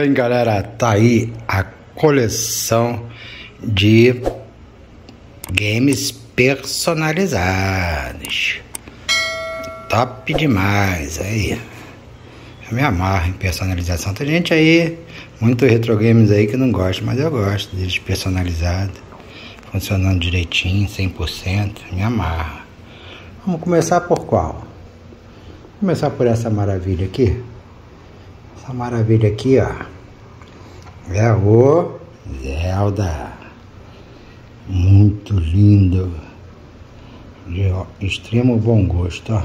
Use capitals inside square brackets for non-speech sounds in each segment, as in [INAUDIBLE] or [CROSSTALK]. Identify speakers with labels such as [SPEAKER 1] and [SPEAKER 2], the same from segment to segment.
[SPEAKER 1] Bem, galera, tá aí a coleção de games personalizados. Top demais aí. Eu me amarro em personalização. Tem gente aí, muito retro games aí que não gosta, mas eu gosto deles personalizados. Funcionando direitinho, 100%. Me amarro. Vamos começar por qual? Começar por essa maravilha aqui. Maravilha aqui, ó. É o Zelda. Muito lindo. De extremo bom gosto, ó.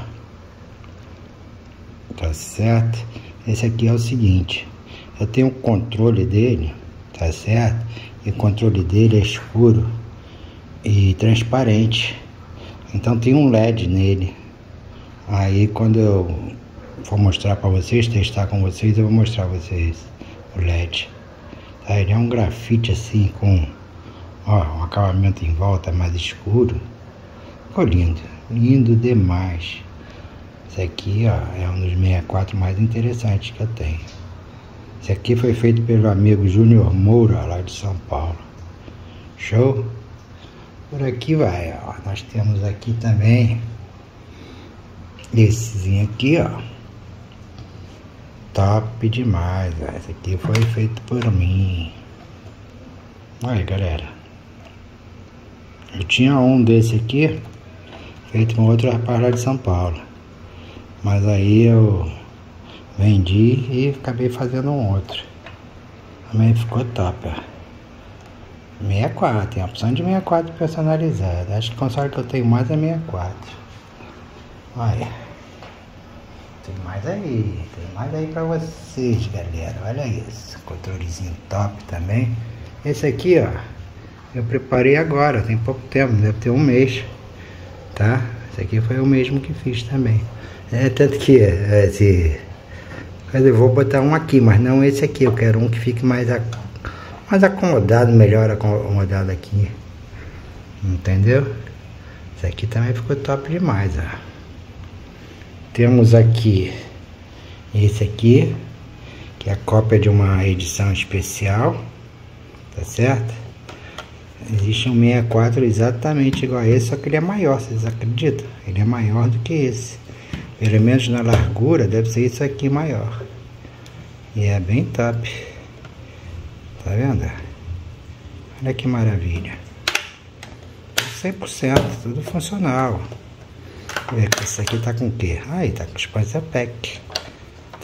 [SPEAKER 1] Tá certo? Esse aqui é o seguinte. Eu tenho o controle dele, tá certo? E o controle dele é escuro e transparente. Então tem um LED nele. Aí quando eu for mostrar para vocês, testar com vocês, eu vou mostrar a vocês o LED. Tá? Ele é um grafite assim com ó, um acabamento em volta mais escuro. Ficou lindo, lindo demais. Esse aqui ó, é um dos 64 mais interessantes que eu tenho. Esse aqui foi feito pelo amigo Júnior Moura, lá de São Paulo. Show? Por aqui vai, ó. Nós temos aqui também Essezinho aqui, ó. Top demais, ó. Esse aqui foi feito por mim. Aí, galera. Eu tinha um desse aqui, feito com outro rapaz lá de São Paulo. Mas aí eu vendi e acabei fazendo um outro. Também ficou top, ó. 64, tem a opção de 64 personalizada. Acho que o console que eu tenho mais é 64. Olha. Tem mais aí, tem mais aí pra vocês, galera. Olha isso. Controlezinho top também. Esse aqui, ó. Eu preparei agora, tem pouco tempo, deve ter um mês. Tá? Esse aqui foi o mesmo que fiz também. É, tanto que é, esse. Eu vou botar um aqui, mas não esse aqui. Eu quero um que fique mais, mais acomodado, melhor acomodado aqui. Entendeu? Esse aqui também ficou top demais, ó. Temos aqui esse aqui, que é a cópia de uma edição especial, tá certo? Existe um 64 exatamente igual a esse, só que ele é maior, vocês acreditam? Ele é maior do que esse. Pelo menos na largura deve ser isso aqui maior. E é bem top. Tá vendo? Olha que maravilha. 100%, tudo funcional. Esse aqui tá com o quê? Aí, tá com Spice Pack.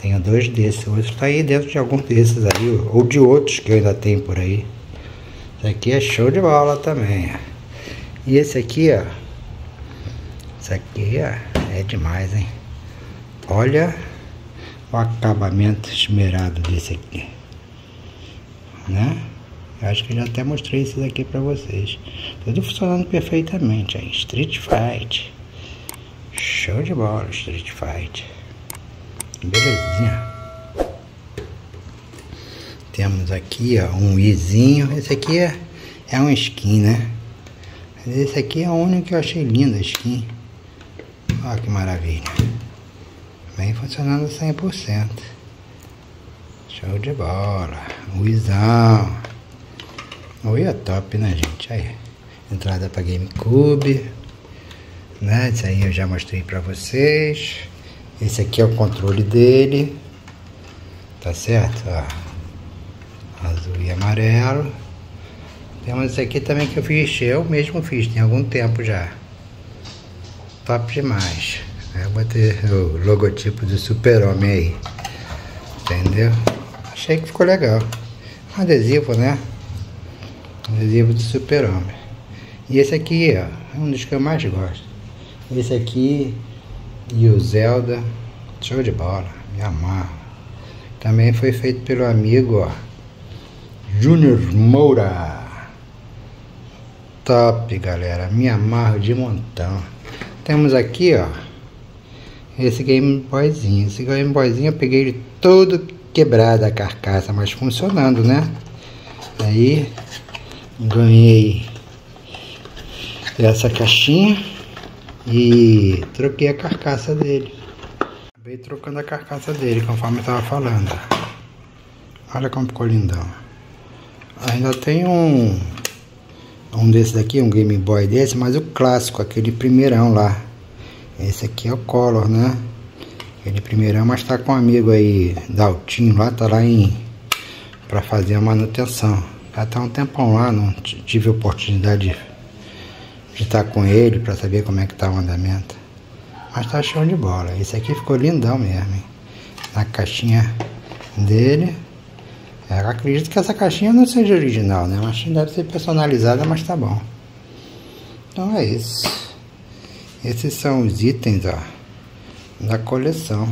[SPEAKER 1] Tenho dois desses. O outro tá aí dentro de algum desses aí. Ou de outros que eu ainda tenho por aí. Esse aqui é show de bola também. E esse aqui, ó. Esse aqui, ó, é demais, hein? Olha o acabamento esmerado desse aqui. Né? Eu acho que já até mostrei isso daqui pra vocês. Tudo funcionando perfeitamente. Street Fight. Show de bola, Street Fight. Belezinha. Temos aqui, ó, um izinho. Esse aqui é, é um skin, né? Esse aqui é o único que eu achei lindo, a skin. Olha que maravilha. Vem funcionando 100%. Show de bola. O Izão. O é top, né, gente? Aí. Entrada para GameCube né? Isso aí eu já mostrei para vocês. Esse aqui é o controle dele. Tá certo? Ó. Azul e amarelo. Temos esse aqui também que eu fiz, eu mesmo fiz, tem algum tempo já. Top demais. Eu botei o logotipo do super-homem aí. Entendeu? Achei que ficou legal. Um adesivo, né? Um adesivo do super-homem. E esse aqui, ó, é um dos que eu mais gosto. Esse aqui e o Zelda, show de bola, me amarro. Também foi feito pelo amigo ó, Júnior Moura. Top, galera, me amarro de montão. Temos aqui, ó, esse Game Boyzinho. Esse Game Boyzinho eu peguei ele todo quebrado a carcaça, mas funcionando, né? Aí ganhei essa caixinha e troquei a carcaça dele. Acabei trocando a carcaça dele, conforme eu estava falando. Olha como ficou lindão. Ainda tem um um desse daqui, um Game Boy desse, mas o clássico, aquele primeirão lá. Esse aqui é o Color, né? Aquele primeirão, mas tá com um amigo aí, Daltinho lá, tá lá em... Pra fazer a manutenção. Já tá um tempão lá, não tive oportunidade de estar tá com ele pra saber como é que tá o andamento. Mas tá show de bola. Esse aqui ficou lindão mesmo, hein? Na caixinha dele. É, eu acredito que essa caixinha não seja original, né? Mas deve ser personalizada, mas tá bom. Então é isso. Esses são os itens, ó, da coleção.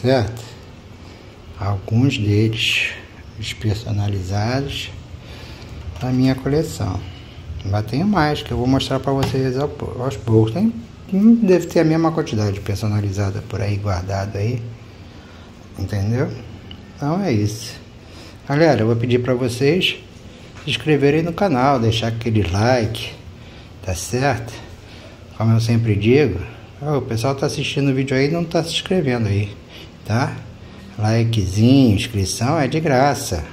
[SPEAKER 1] Certo? Alguns deles, os personalizados da minha coleção. Mas tem mais que eu vou mostrar para vocês aos poucos. Tem, deve ter a mesma quantidade personalizada por aí, guardado aí. Entendeu? Então é isso. Galera, eu vou pedir para vocês se inscreverem no canal, deixar aquele like, tá certo? Como eu sempre digo, o pessoal tá assistindo o vídeo aí e não tá se inscrevendo aí, tá? Likezinho, inscrição é de graça,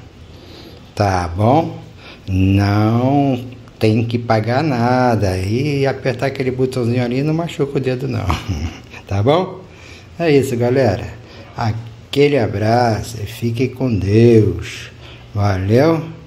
[SPEAKER 1] tá bom? Não tem que pagar nada e apertar aquele botãozinho ali não machuca o dedo não, [LAUGHS] tá bom? É isso, galera. Aquele abraço e fique com Deus. Valeu!